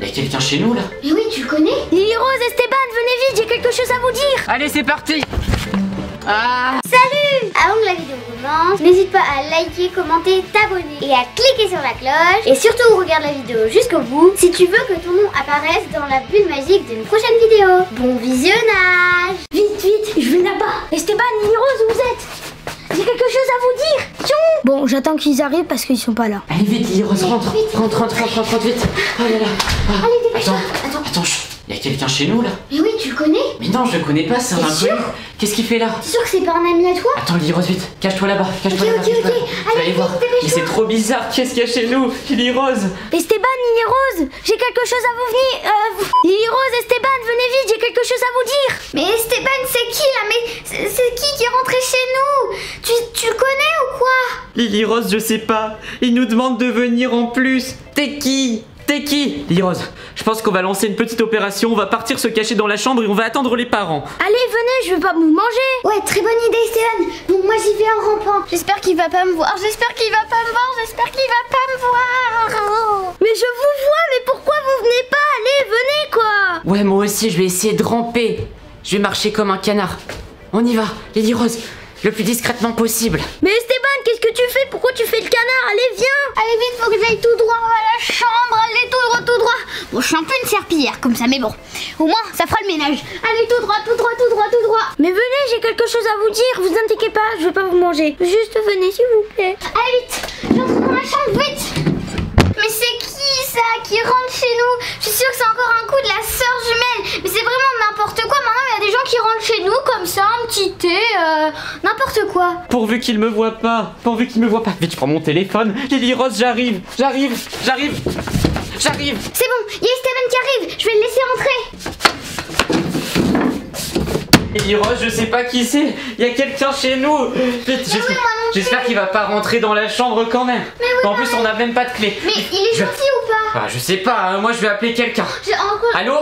Il y a quelqu'un chez nous là. Mais oui, tu le connais. Lily Rose, Esteban, venez vite, j'ai quelque chose à vous dire. Allez, c'est parti. Ah. Salut. Avant que la vidéo commence, n'hésite pas à liker, commenter, t'abonner et à cliquer sur la cloche. Et surtout, regarde la vidéo jusqu'au bout si tu veux que ton nom apparaisse dans la bulle magique d'une prochaine vidéo. Bon visionnage. Vite, vite, je vais là-bas. Esteban, Lily Rose, où vous êtes J'ai quelque chose à vous dire Tchou Bon, j'attends qu'ils arrivent parce qu'ils sont pas là. Allez, vite, Lily Rose, rentre Vite. Rentre, rentre, rentre, rentre, rentre, vite Oh là là Ah, Allez, dépêche-toi. Attends, Attends. attends, y a quelqu'un chez nous là Mais oui, tu le connais Mais non, je le connais pas, c'est un T'es inconnu sûr Qu'est-ce qu'il fait là T'es sûr que c'est pas un ami à toi Attends, Lily Rose, vite Cache-toi là-bas, cache-toi Ok, là-bas ok, cache-toi ok. vais Allez, voir. Mais c'est trop bizarre, qu'est-ce qu'il y a chez nous Lily Rose Esteban, Lily Rose, j'ai quelque chose à vous venir. Euh, vous- Lily Rose, Esteban, venez vite, j'ai quelque chose à vous dire. Mais Esteban, c'est qui là Mais c'est c'est qui qui est rentré chez nous tu, tu le connais ou quoi Lily Rose, je sais pas. Il nous demande de venir en plus. T'es qui T'es qui Lily Rose, je pense qu'on va lancer une petite opération. On va partir se cacher dans la chambre et on va attendre les parents. Allez, venez, je veux pas vous manger. Ouais, très bonne idée, Esteban. Bon, moi j'y vais en rampant. J'espère qu'il va pas me voir. J'espère qu'il va pas me voir. J'espère qu'il va pas me voir. Mais je vous vois, mais pourquoi vous venez pas? Allez, venez quoi Ouais, moi aussi, je vais essayer de ramper. Je vais marcher comme un canard. On y va, Lily Rose, le plus discrètement possible. Mais Esteban, qu'est-ce que tu fais? Pourquoi tu fais le canard? Allez, viens Allez vite, faut que j'aille tout droit à je suis un peu une serpillière comme ça, mais bon. Au moins, ça fera le ménage. Allez tout droit, tout droit, tout droit, tout droit. Mais venez, j'ai quelque chose à vous dire, vous inquiétez pas, je vais pas vous manger. Juste venez, s'il vous plaît. Allez vite. J'entre dans la chambre, vite. Mais c'est qui ça qui rentre chez nous? Je suis sûre que c'est encore un coup de la sœur jumelle. Mais c'est vraiment n'importe quoi. Maintenant, il y a des gens qui rentrent chez nous comme ça, un petit thé, euh, n'importe quoi. Pourvu qu'il me voit pas, pourvu qu'il me voit pas. Vite, je prends mon téléphone. Lily Rose, j'arrive, j'arrive, j'arrive, j'arrive. C'est bon, il y a Steven qui arrive. Je vais le laisser entrer. Rose, je sais pas qui c'est. Il y a quelqu'un chez nous. J'espère, qu'il va pas rentrer dans la chambre quand même. Mais oui, en plus, on a même pas de clé. Mais il est Je- gentil ou pas Ah, je sais pas, hein, moi je vais appeler quelqu'un. Encore. Allô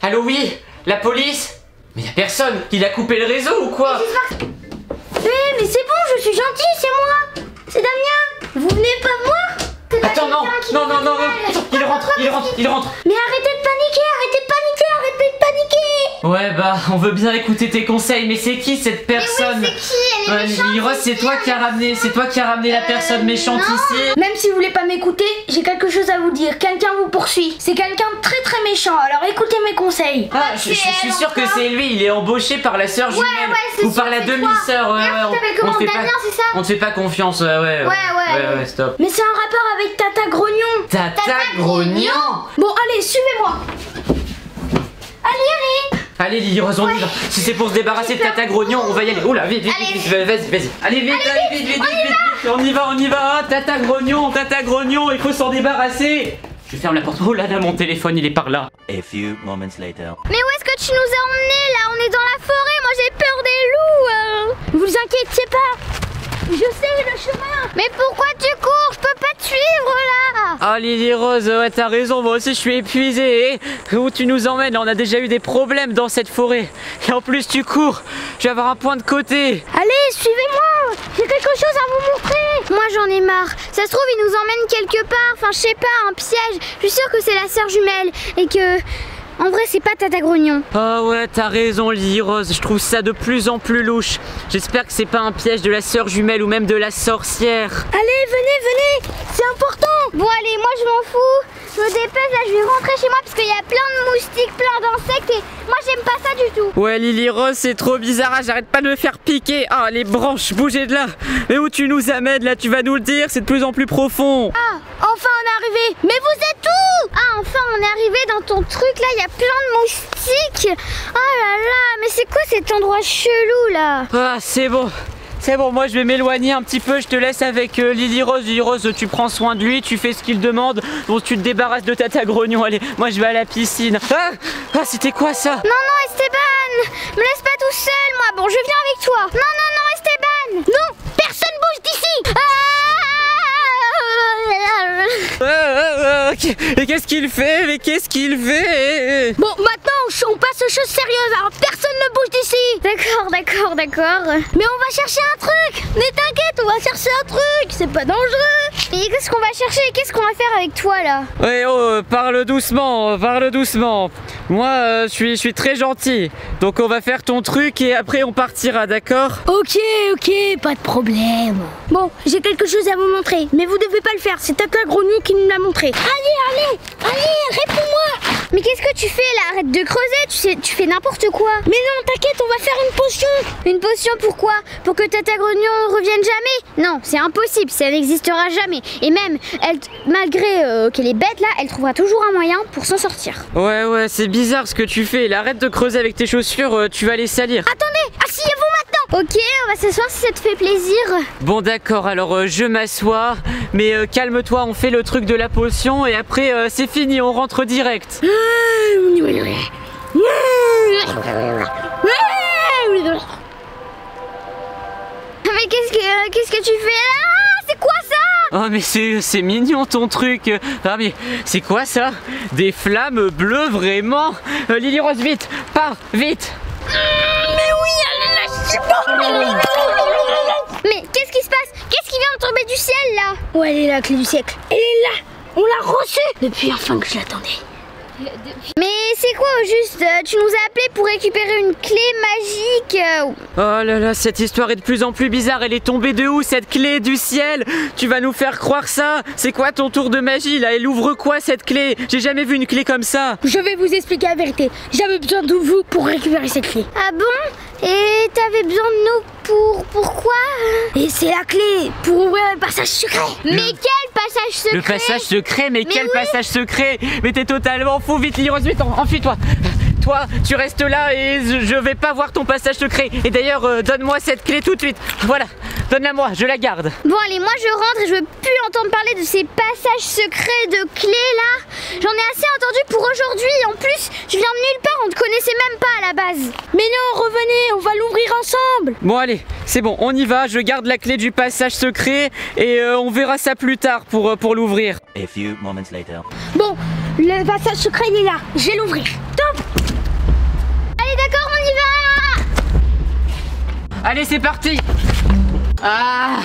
Allô, oui La police Mais y a personne Il a coupé le réseau ou quoi Eh, mais c'est bon, je suis gentil, c'est moi C'est Damien Vous venez pas me voir Attends, non. Non, non, non, non. Il rentre, il rentre, il rentre. Mais arrêtez de paniquer, arrêtez de paniquer, arrêtez de paniquer. Ouais, bah, on veut bien écouter tes conseils, mais c'est qui cette personne Mais oui, Ouais, Rose, c'est toi qui as ramené, c'est toi qui as ramené la Euh, personne méchante non. ici Même si vous voulez pas m'écouter, j'ai quelque chose à vous dire. Quelqu'un vous poursuit. C'est quelqu'un de très très méchant, alors écoutez mes conseils. Ah, je, suis elle, sûr que c'est lui, il est embauché par la sœur jumelle ouais, c'est ou par la demi-sœur. Ouais, ouais, on, te fait pas, c'est ça on te fait pas confiance, ouais, ouais. Ouais, ouais. Ouais, ouais, stop. Mais c'est un rapport avec Tata Grognon. Tata Tata Grognon Bon, allez, suivez-moi. Allez, allez. Allez Lily Rose, on y va. Si c'est pour se débarrasser de Tata Grognon, on va y aller. Oula, vite, vite, vite, vite, vas-y, vas-y. Allez, vite, allez, vite, vite, vite, vite, vite. On y va, on y va. Ah, Tata Grognon, Tata Grognon, il faut s'en débarrasser. Je ferme la porte. Oh là là, mon téléphone, il est par là. A few moments later. Mais où est-ce que tu nous as emmenés là? On est dans la forêt. Moi j'ai peur des loups. euh. Vous inquiétez pas. Je sais le chemin. Mais pourquoi tu cours? Peux pas te suivre là. Ah Lily Rose, ouais, t'as raison, moi aussi je suis épuisé. Et où tu nous emmènes? Là, On a déjà eu des problèmes dans cette forêt. Et en plus, tu cours. Je vais avoir un point de côté. Allez, suivez-moi. J'ai quelque chose à vous montrer. Moi j'en ai marre. Ça se trouve il nous emmène quelque part. Enfin je sais pas, un piège. Je suis sûre que c'est la sœur jumelle et que en vrai c'est pas Tata Grognon. Ah ouais, t'as raison, Lily Rose. Je trouve ça de plus en plus louche. J'espère que c'est pas un piège de la sœur jumelle ou même de la sorcière. Allez, venez, venez. C'est important. Bon allez, moi je m'en fous. Je me dépêche là, je vais rentrer chez moi parce qu'il y a plein de moustiques, plein d'insectes et moi j'aime pas ça du tout. Ouais, Lily Rose, c'est trop bizarre. Ah, J'arrête pas de me faire piquer. Ah, les branches, bougez de là. Mais où tu nous amènes là Tu vas nous le dire, c'est de plus en plus profond. Ah, enfin on est arrivé. Mais vous êtes où? Ah, enfin on est arrivé dans ton truc là, il y a plein de moustiques. Oh là là, mais c'est quoi cet endroit chelou là? Ah, c'est bon. C'est bon, moi je vais m'éloigner un petit peu, je te laisse avec euh, Lily Rose. Lily Rose, tu prends soin de lui, tu fais ce qu'il demande, donc tu te débarrasses de Tata Grognon. Allez, moi je vais à la piscine. Ah, ah c'était quoi ça? Non, non, Esteban Me laisse pas tout seul, moi. Bon, je viens avec toi. Non, non, non, Esteban Non Personne bouge d'ici Ah Ah, ah, ah, qu'est-ce qu'il fait? Mais qu'est-ce qu'il fait? Bon, maintenant, on passe aux choses sérieuses. Alors personne ne bouge d'ici. D'accord, d'accord, d'accord. Mais on va chercher un truc. Ne t'inquiète, on va chercher un truc. C'est pas dangereux. Et qu'est-ce qu'on va chercher? Qu'est-ce qu'on va faire avec toi là? Ouais, oh, euh, parle doucement, parle doucement. Moi, euh, je suis, je suis très gentil. Donc on va faire ton truc et après on partira, d'accord? Ok, ok, pas de problème. Bon, j'ai quelque chose à vous montrer, mais vous devez pas le faire. C'est Tata Grognou qui nous l'a montré. Allez, allez, allez, réponds-moi. Mais qu'est-ce que tu fais là Arrête de creuser, tu, sais, tu fais n'importe quoi. Mais non, t'inquiète, on va faire une potion. Une potion pourquoi Pour que Tata Grognon revienne jamais Non, c'est impossible, ça n'existera jamais. Et même, elle, malgré euh, qu'elle est bête là, elle trouvera toujours un moyen pour s'en sortir. Ouais, ouais, c'est bizarre ce que tu fais. Là, arrête de creuser avec tes chaussures, euh, tu vas les salir. Attendez. Ok, on va s'asseoir si ça te fait plaisir. Bon, d'accord, alors euh, je m'assois. Mais euh, calme-toi, on fait le truc de la potion et après euh, c'est fini, on rentre direct. Mais qu'est-ce que, qu'est-ce que tu fais là? C'est quoi ça? Oh mais c'est c'est mignon ton truc Ah mais c'est quoi ça? Des flammes bleues vraiment? Lily Rose vite Pars vite Mais qu'est-ce qui se passe? Qu'est-ce qui vient de tomber du ciel là? Où elle est la clé du siècle. Elle est là. On l'a reçue. Depuis enfin que je l'attendais. Mais c'est quoi au juste? Euh, Tu nous as appelé pour récupérer une clé magique euh, Oh là là cette histoire est de plus en plus bizarre. Elle est tombée de où cette clé du ciel? Tu vas nous faire croire ça? C'est quoi ton tour de magie là? Elle ouvre quoi cette clé? J'ai jamais vu une clé comme ça. Je vais vous expliquer la vérité. J'avais besoin de vous pour récupérer cette clé. Ah bon? Et t'avais besoin de nous pour... pourquoi Et c'est la clé pour ouvrir le passage secret. Mais quel passage secret Le passage secret, mais, quel oui. passage secret Mais t'es totalement fou, vite Lily Rose, vite, en- enfuis-toi Toi, tu restes là et je je vais pas voir ton passage secret. Et d'ailleurs, euh, donne-moi cette clé tout de suite. Voilà, donne-la moi, je la garde. Bon allez, moi je rentre et je veux plus entendre parler de ces passages secrets de clés là. J'en ai assez entendu pour aujourd'hui. En plus, je viens de nulle part, on te connaissait même pas à la base. Mais non, revenez, on va l'ouvrir ensemble. Bon, allez, c'est bon, on y va. Je garde la clé du passage secret et euh, on verra ça plus tard pour, euh, pour l'ouvrir. Bon, le passage secret il est là. Je vais l'ouvrir. Top. Allez d'accord, on y va Allez, c'est parti Ah,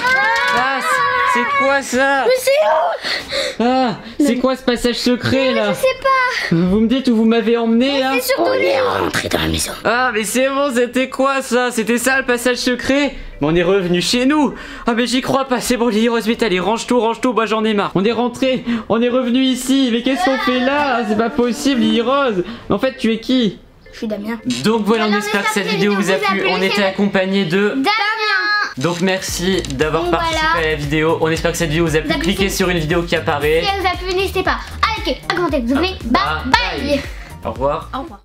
Ah, c'est- C'est quoi ça Mais c'est où Ah, c'est quoi ce passage secret là Je sais pas. Vous me dites où vous m'avez emmené là C'est surtout On est rentré dans la maison. Ah mais c'est bon, c'était quoi ça C'était ça le passage secret Mais on est revenu chez nous Ah mais j'y crois pas, c'est bon Lily Rose, vite, allez, range tout, range tout, bah j'en ai marre. On est rentré, on est revenu ici, mais qu'est-ce qu'on fait là C'est pas possible Lily Rose Mais en fait tu es qui Je suis Damien. Donc voilà, on espère que cette vidéo vous a plu, on était c'est- accompagné de... Damien Donc merci d'avoir participé voilà. à la vidéo, on espère que cette vidéo vous a plu, cliquez sur une vidéo qui apparaît. Si elle vous a plu, n'hésitez pas à liker, à commenter, vous abonner. Bye bye Au revoir. Au revoir.